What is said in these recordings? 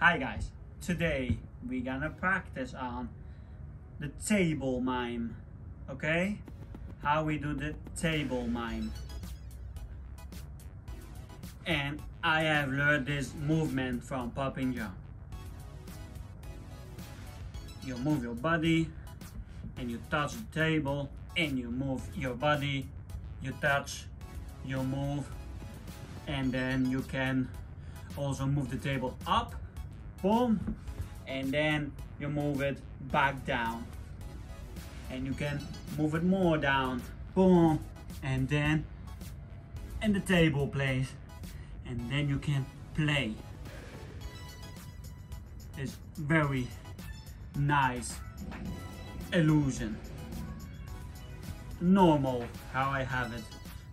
Hi guys, today we're gonna practice on the table mime, okay? How we do the table mime. And I have learned this movement from Poppin John. You move your body and you touch the table and you move your body, you touch, you move, and then you can also move the table up boom and then you move it back down. And you can move it more down. Boom. And then in the table place and then you can play. It's very nice illusion. Normal how I have it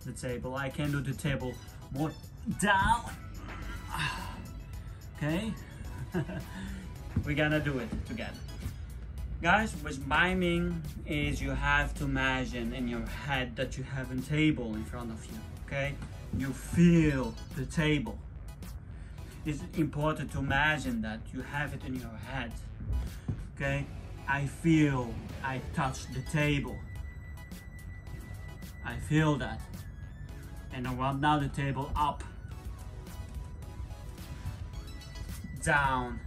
the table. I can do the table more down. Okay we're gonna do it together. Guys with miming is you have to imagine in your head that you have a table in front of you okay? You feel the table. It's important to imagine that you have it in your head okay? I feel I touch the table. I feel that. And I want now the table up down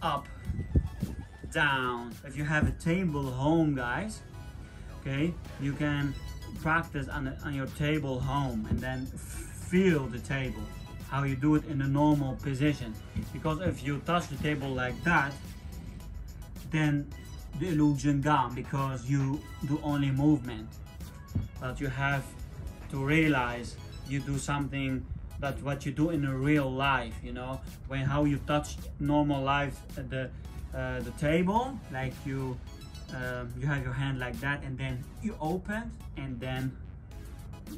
up down. If you have a table home guys okay you can practice on, the, on your table home and then feel the table how you do it in a normal position. Because if you touch the table like that then the illusion gone because you do only movement. But you have to realize you do something that's what you do in a real life you know? When how you touch normal life at the uh, the table like you uh, you have your hand like that and then you open and then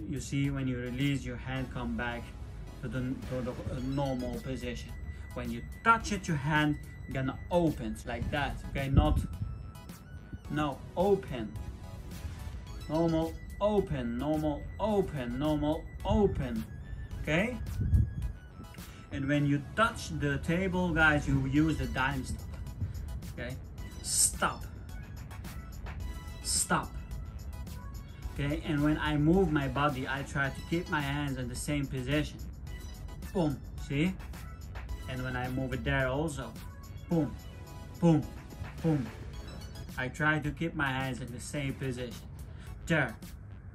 you see when you release your hand come back to the, to the uh, normal position. When you touch it your hand gonna open like that okay? Not no open. Normal open normal open normal open okay? And when you touch the table guys you use the dime stop. Okay? Stop. Stop. Okay? And when I move my body I try to keep my hands in the same position. Boom. See? And when I move it there also. Boom. Boom. Boom. I try to keep my hands in the same position. There.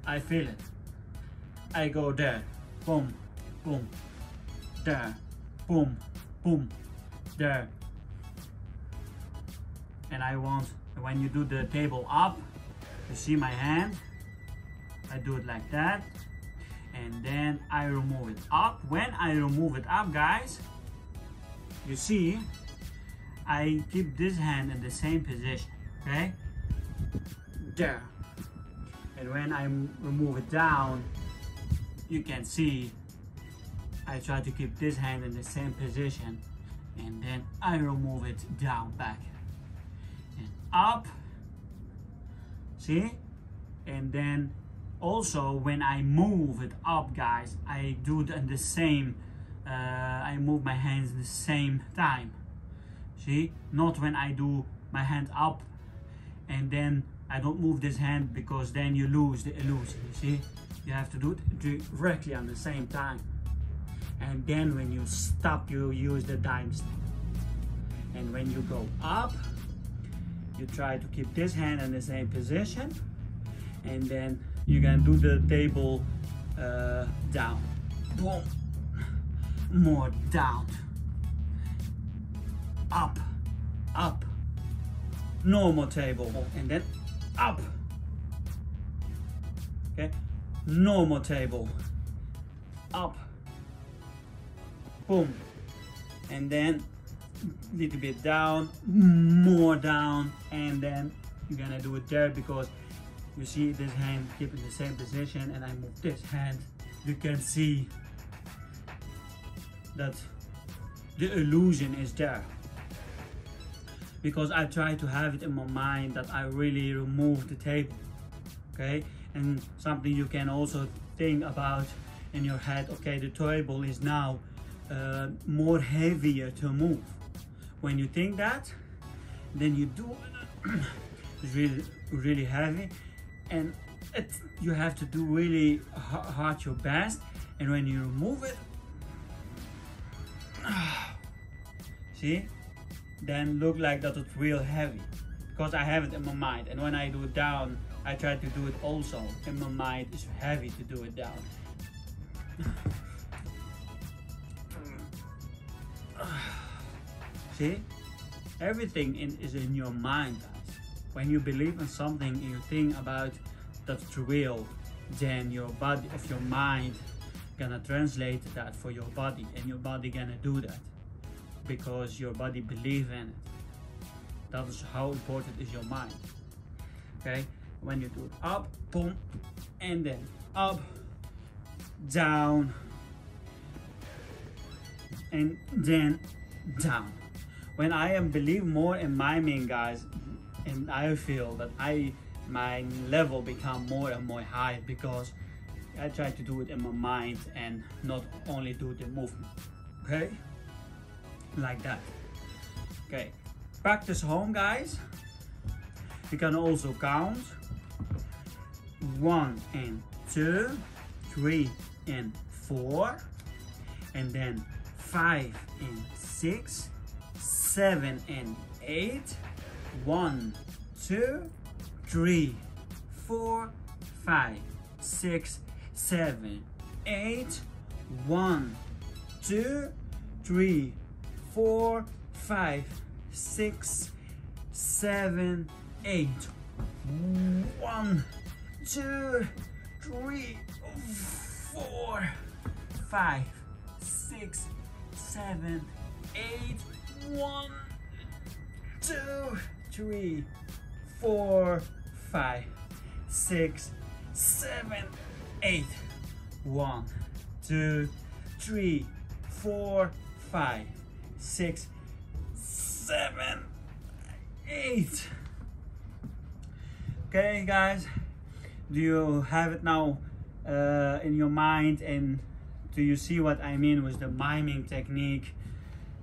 I feel it. I go there. Boom boom, there, boom, boom, there. And I want, when you do the table up, you see my hand, I do it like that, and then I remove it up. When I remove it up, guys, you see, I keep this hand in the same position, okay? There. And when I remove it down, you can see I try to keep this hand in the same position and then I remove it down back. And up. See? And then also when I move it up guys I do it in the same uh, I move my hands in the same time. See? Not when I do my hand up and then I don't move this hand because then you lose the illusion. You see? You have to do it directly at the same time and then when you stop you use the dime stop and when you go up you try to keep this hand in the same position. And then you can do the table uh, down. Boom. More down. Up. Up. Normal table. And then up. Okay? Normal table. Up boom. And then little bit down more down and then you're gonna do it there because you see this hand keeping the same position and I move this hand. You can see that the illusion is there. Because I try to have it in my mind that I really remove the table okay? And something you can also think about in your head okay the table is now uh, more heavier to move. When you think that, then you do really really heavy and it, you have to do really hard your best and when you remove it see then look like that it's real heavy because I have it in my mind and when I do it down I try to do it also in my mind it's heavy to do it down see? Everything in, is in your mind guys. When you believe in something you think about that's real then your body of your mind gonna translate that for your body and your body gonna do that because your body believe in it. That is how important is your mind okay? When you do up boom and then up down and then down when I am believe more in miming guys and I feel that I my level become more and more high because I try to do it in my mind and not only do the movement okay? Like that okay? Practice home guys. You can also count. One and two three and four and then five and six seven and eight. One two three four five six seven eight. One two three four five six seven eight. One two three four five six seven eight one two three four five six seven eight. One two three four five six seven eight. Okay guys do you have it now uh, in your mind and do you see what I mean with the miming technique?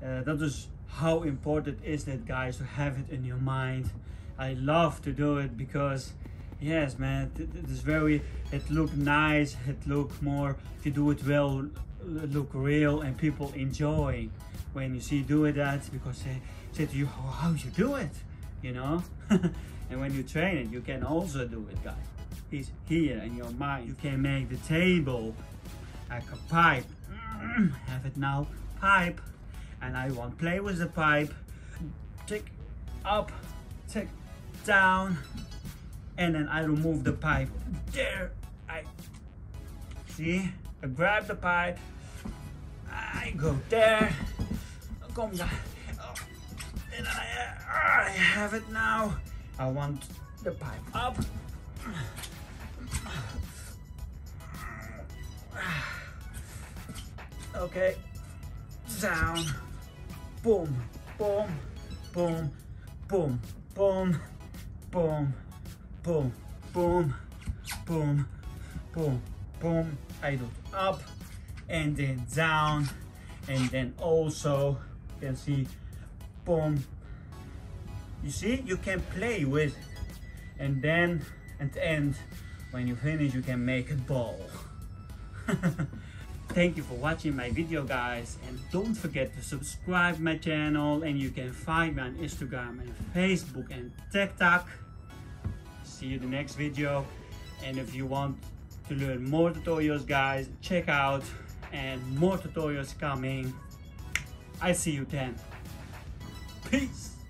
Uh, that is how important is that guys to have it in your mind? I love to do it because yes man it, is very it look nice it look more if you do it well look real and people enjoy when you see do it that because they say to you oh, how you do it? You know? And when you train it you can also do it guys. It's here in your mind. You can make the table like a pipe. Have it now. Pipe and I want play with the pipe. Tick up tick down and then I remove the pipe. There I see? I grab the pipe. I go there. Come down. And I, I have it now. I want the pipe up. Okay. Down boom boom boom boom boom boom boom boom boom boom boom. I do up and then down and then also you can see boom. You see you can play with it. And then at the end when you finish you can make a ball thank you for watching my video guys and don't forget to subscribe my channel and you can find me on instagram and facebook and tiktok. See you the next video and if you want to learn more tutorials guys check out and more tutorials coming. I see you then. Peace